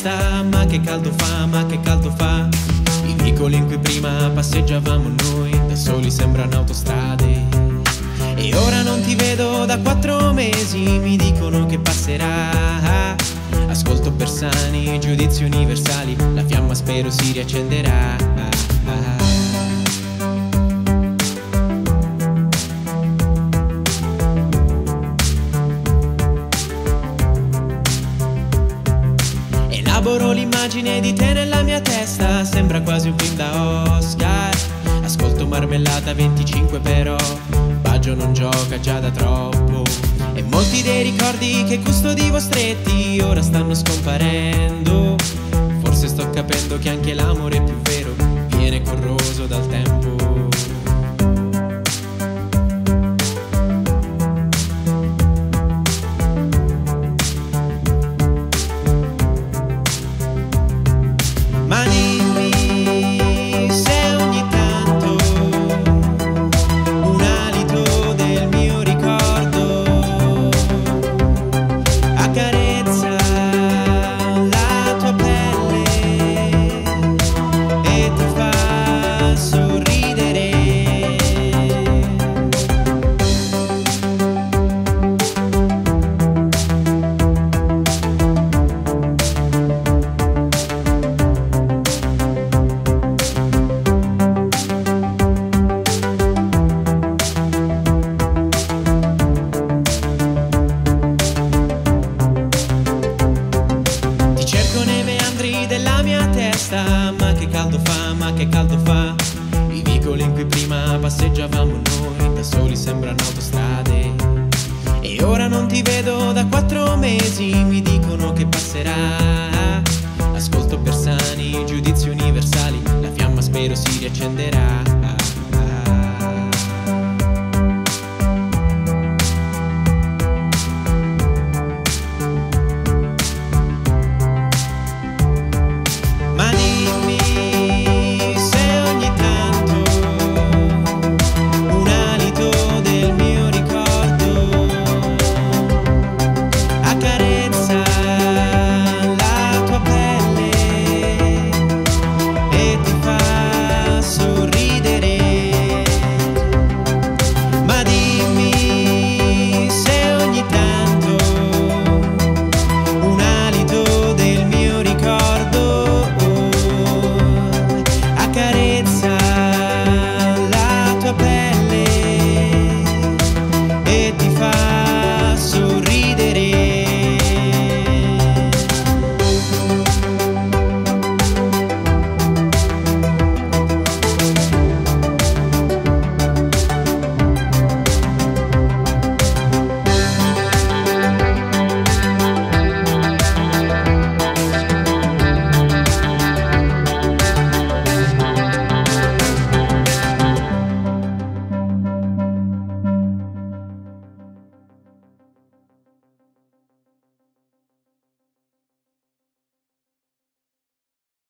testa, ma che caldo fa, ma che caldo fa. I vicoli in cui prima passeggiavamo noi, da soli sembrano autostrade. E ora non ti vedo da quattro mesi, mi dicono che passerà. Ascolto Bersani, giudizi universali, la fiamma spero si riaccenderà. Elaboro l'immagine di te nella mia testa, sembra quasi un film da Oscar. Ascolto marmellata 25 però, Baggio non gioca già da troppo. E molti dei ricordi che custodivo stretti ora stanno scomparendo. Forse sto capendo che anche l'amore più vero viene corroso dal tempo. Che caldo fa. I vicoli in cui prima passeggiavamo noi, da soli sembrano autostrade. E ora non ti vedo da quattro mesi, mi dicono che passerà. Ascolto Bersani, giudizi universali, la fiamma spero si riaccenderà.